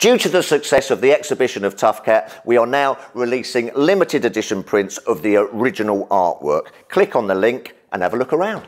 Due to the success of the exhibition of Tough Cat, we are now releasing limited edition prints of the original artwork. Click on the link and have a look around.